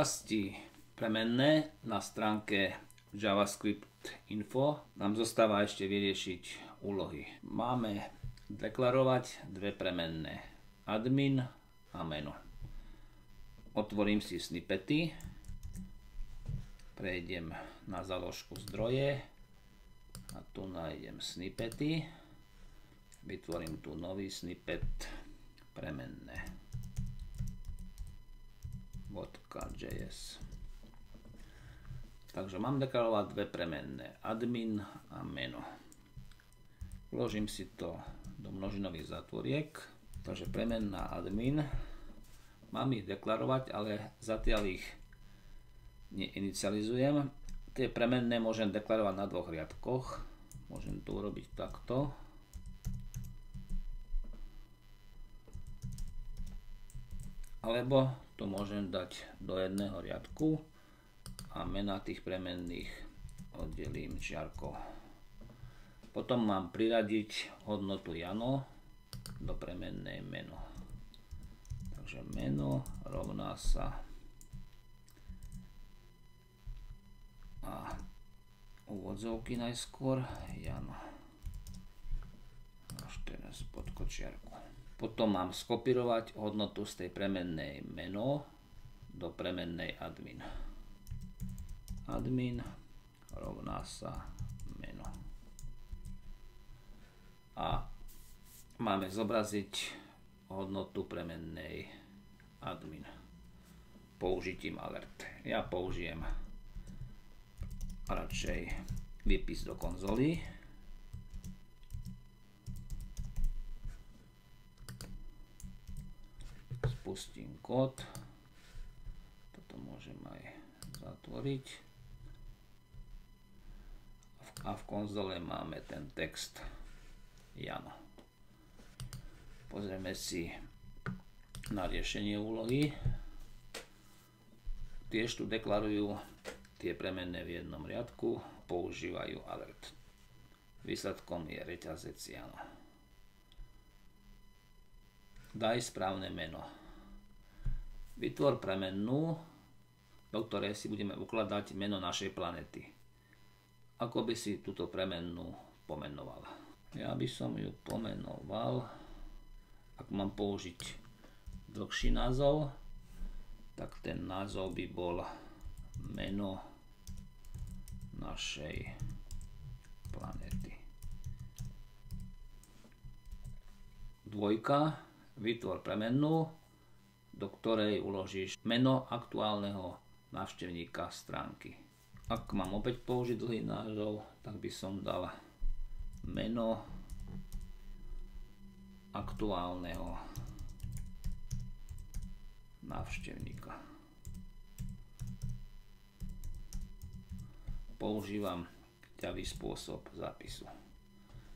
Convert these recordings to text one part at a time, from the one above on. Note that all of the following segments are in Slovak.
časti premenné na stránke JavaScript info nám zostáva ešte vyriešiť úlohy. Máme deklarovať dve premenné. Admin a meno. Otvorím si snippety. Prejdem na založku zdroje. A tu nájdem snippety. Vytvorím tu nový snippet premenné. .js Takže mám deklarovať dve premenné, admin a meno. Vložím si to do množinových zatvoriek, takže premenná admin. Mám ich deklarovať, ale zatiaľ ich neinicializujem. Tie premenné môžem deklarovať na dvoch riadkoch. Môžem to urobiť takto. Alebo to môžem dať do jedného riadku a mena tých premenných oddelím čiarkou. Potom mám priradiť hodnotu Jano do premennej meno. Takže meno rovná sa a úvodzovky najskôr Jano. Až teraz pod kočiarku. Potom mám skopírovať hodnotu z tej premennej meno do premennej admin admin rovná sa meno. A máme zobraziť hodnotu premennej admin použitím alert. Ja použijem radšej výpis do konzoly. Spustím kód. Toto môžem aj zatvoriť a v konzole máme ten text Jano. Pozrieme si na riešenie úlohy. Tiež tu deklarujú tie premenné v jednom riadku, používajú alert. Výsledkom je reťazec Jano. Daj správne meno. Vytvor premennú, do ktorej si budeme ukladať meno našej planety ako by si túto premennú pomenoval. Ja by som ju pomenoval, ak mám použiť dlhší názov, tak ten názov by bol meno našej planety. Dvojka, vytvor premennú, do ktorej uložíš meno aktuálneho návštevníka stránky. Ak mám opäť použiť dlhý názov, tak by som dal meno aktuálneho návštevníka. Používam ťavý spôsob zápisu.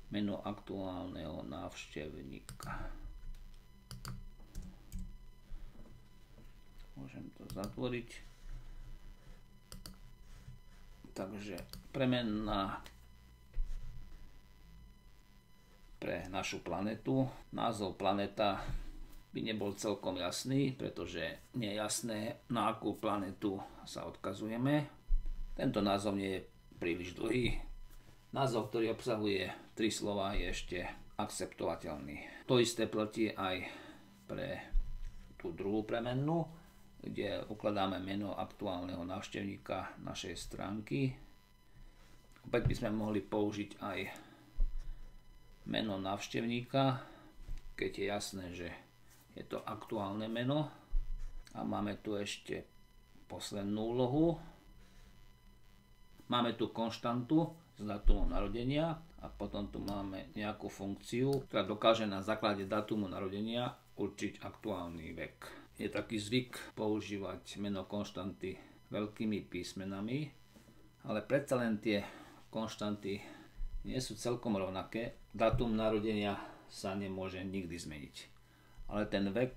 Meno aktuálneho návštevníka. Môžem to zatvoriť Takže premenná pre našu planetu. Názov planeta by nebol celkom jasný, pretože nie je jasné, na akú planetu sa odkazujeme. Tento názov nie je príliš dlhý. Názov, ktorý obsahuje tri slova, je ešte akceptovateľný. To isté platí aj pre tú druhú premennú kde ukladáme meno aktuálneho návštevníka našej stránky. Opäť by sme mohli použiť aj meno návštevníka, keď je jasné, že je to aktuálne meno. A máme tu ešte poslednú úlohu. Máme tu konštantu s datumom narodenia a potom tu máme nejakú funkciu, ktorá dokáže na základe datumu narodenia určiť aktuálny vek je taký zvyk používať meno konštanty veľkými písmenami, ale predsa len tie konštanty nie sú celkom rovnaké. Datum narodenia sa nemôže nikdy zmeniť. Ale ten vek,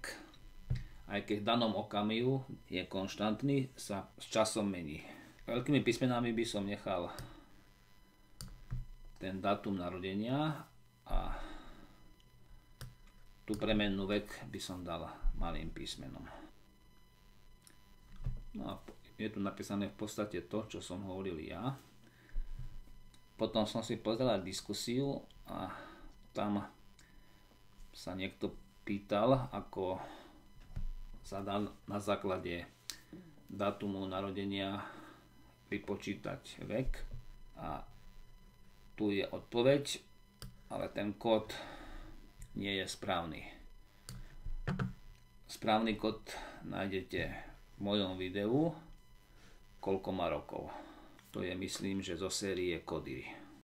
aj keď v danom okamihu je konštantný, sa s časom mení. Veľkými písmenami by som nechal ten datum narodenia a tú premennú vek by som dal malým písmenom. No a je tu napísané v podstate to, čo som hovoril ja. Potom som si pozeral diskusiu a tam sa niekto pýtal, ako sa dá na základe datumu narodenia vypočítať vek a tu je odpoveď, ale ten kód nie je správny. Správny kód nájdete v mojom videu, koľko má rokov. To je myslím, že zo série Kody.